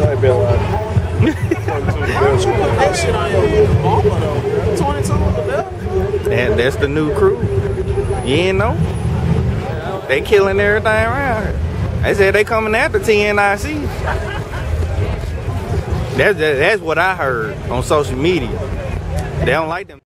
Hey, Bill. That shit on your bomber though. 22 with. That, that's the new crew. You ain't know? They killing everything around here. They said they coming after TNIC. That's, that's what I heard on social media. They don't like them.